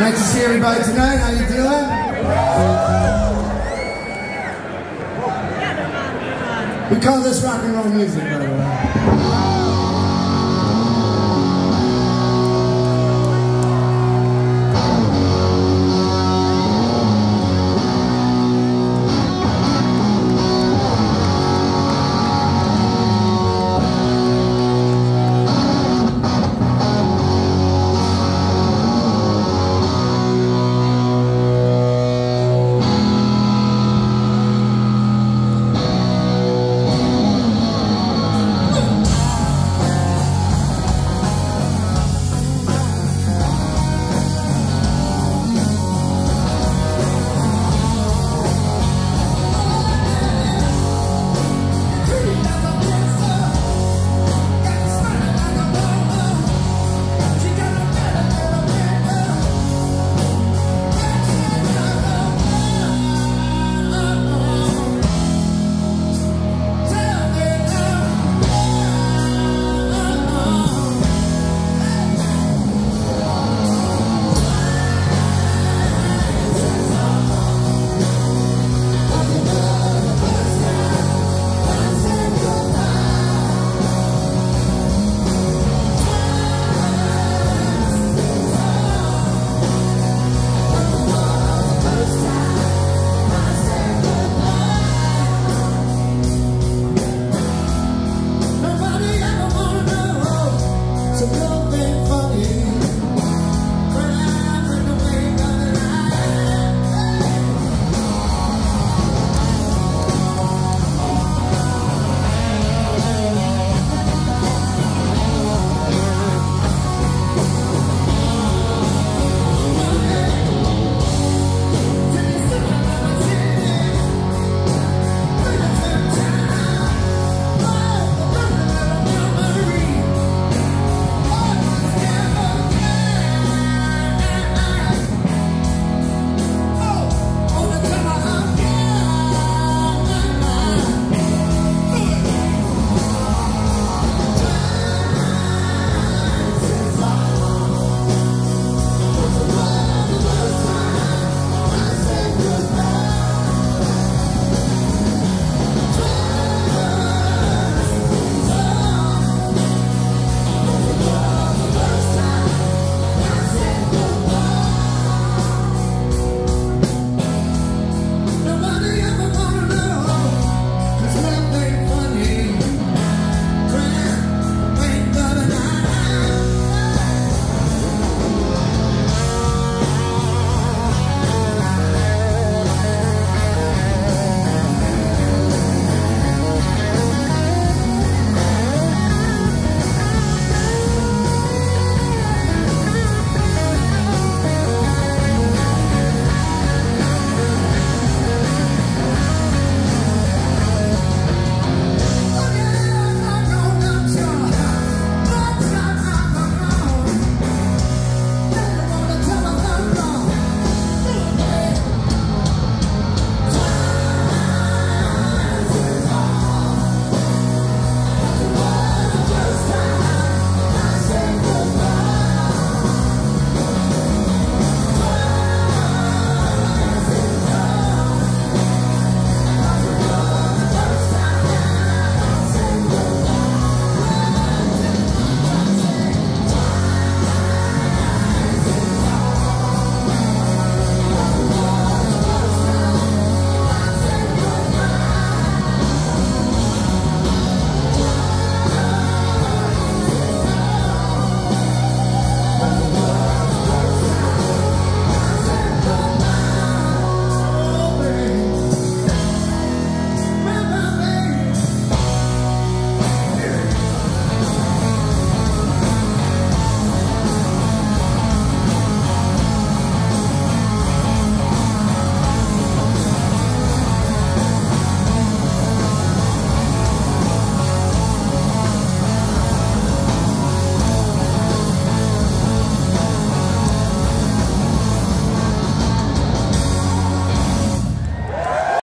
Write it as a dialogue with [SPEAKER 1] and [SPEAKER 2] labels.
[SPEAKER 1] Nice to see everybody tonight. How you doing? We call this rock and roll music, by the way.